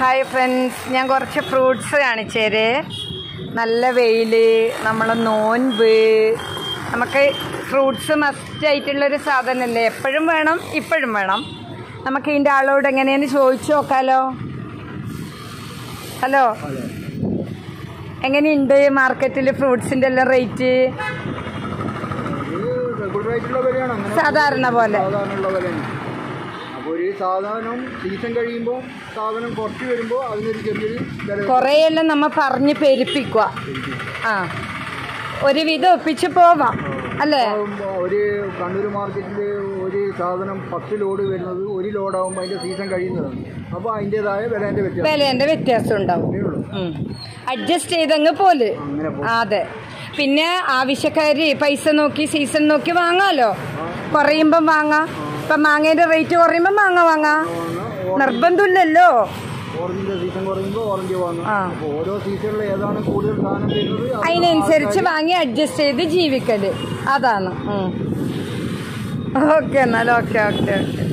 Hi friends ഞാൻ കുറച്ച് fruits കാണിച്ചേര് നല്ല വെയിൽ നമ്മളെ നോൻപ്. നമുക്ക് ഫ്രൂട്ട്സ് മസ്റ്റ് ആയിട്ടുള്ളൊരു സാധനമല്ലേ? എപ്പോഴും വേണം ഇപ്പോഴും വേണം. നമുക്ക് ഇതിന്റെ ആളോട് എങ്ങനെയെന്ന് ചോദിച്ചു നോക്കാലോ? ഹലോ? എങ്ങനെയുണ്ട് മാർക്കറ്റിൽ ഫ്രൂട്ട്സിന്റെ എല്ലാം റേറ്റ് സാധാരണ പോലെ. ഒരു സാധനം സീസൺ കഴിയുമ്പോൾ സാധനം കുറച്ച് വരുമ്പോൾ അതിനൊരു ചെറിയൊരു വില കുറേയെല്ലാം നമ്മ പറഞ്ഞ് പെരുപ്പിക്കുക ആ. ഒരു ഒരുവിധം ഒപ്പിച്ച് പോവാം. അല്ലേ? ഒരു കണ്ണൂർ മാർക്കറ്റിൽ ഒരു സാധനം പത്ത് ലോഡ് വരുന്നത് ഒരു ലോഡാകുമ്പോൾ അതിന്റെ സീസൺ കഴിയുന്നതാണ്. അപ്പോൾ അതിന്റെതായ വിലേന്റെ വ്യത്യാസം. വിലേന്റെ വ്യത്യാസം ഉണ്ടാവും. അഡ്ജസ്റ്റ് ചെയ്തങ്ങ് പോലെ. അതെ. പിന്നെ ആവശ്യക്കാര് പൈസ നോക്കി സീസൺ നോക്കി വാങ്ങാലോ? കുറയുമ്പം വാങ്ങാം. ഇപ്പം മാങ്ങേന്റെ റേറ്റ് കുറയുമ്പോ മാങ്ങ വാങ്ങാ. നിർബന്ധമില്ലല്ലോ. സീസൺ കുറയുമ്പോൾ ഓറഞ്ച് വാങ്ങും. ഓരോ സീസണിൽ ഏതാണ് കൂടുതൽ സാധനം വരുന്നത്? അതിനനുസരിച്ച് വാങ്ങി അഡ്ജസ്റ്റ് ചെയ്ത് ജീവിക്കൽ. അതാണ്. ഓക്കെ എന്നാൽ ഓക്കെ ഓക്കെ ഓക്കെ.